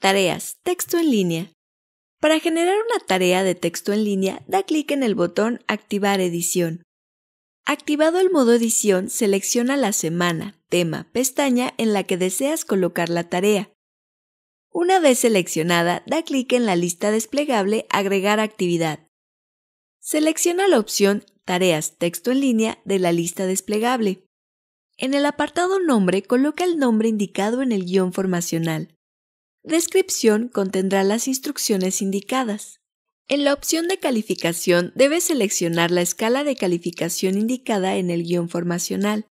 Tareas, texto en línea. Para generar una tarea de texto en línea, da clic en el botón Activar edición. Activado el modo edición, selecciona la semana, tema, pestaña en la que deseas colocar la tarea. Una vez seleccionada, da clic en la lista desplegable Agregar actividad. Selecciona la opción Tareas texto en línea de la lista desplegable. En el apartado Nombre coloca el nombre indicado en el guion formacional. Descripción contendrá las instrucciones indicadas. En la opción de calificación debes seleccionar la escala de calificación indicada en el guion formacional.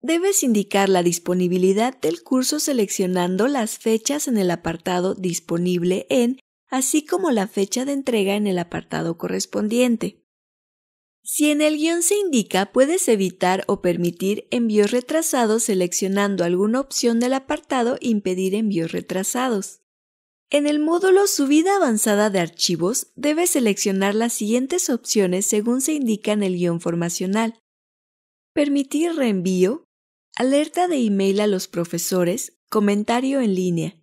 Debes indicar la disponibilidad del curso seleccionando las fechas en el apartado Disponible en, así como la fecha de entrega en el apartado correspondiente. Si en el guion se indica, puedes evitar o permitir envíos retrasados seleccionando alguna opción del apartado Impedir envíos retrasados. En el módulo Subida avanzada de archivos, debes seleccionar las siguientes opciones según se indica en el guion formacional. Permitir reenvío, alerta de email a los profesores, comentario en línea.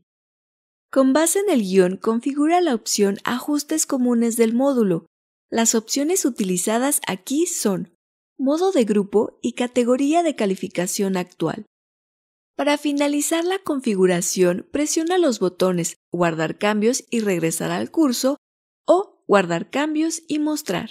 Con base en el guion, configura la opción Ajustes comunes del módulo. Las opciones utilizadas aquí son modo de grupo y categoría de calificación actual. Para finalizar la configuración, presiona los botones Guardar cambios y regresar al curso o Guardar cambios y mostrar.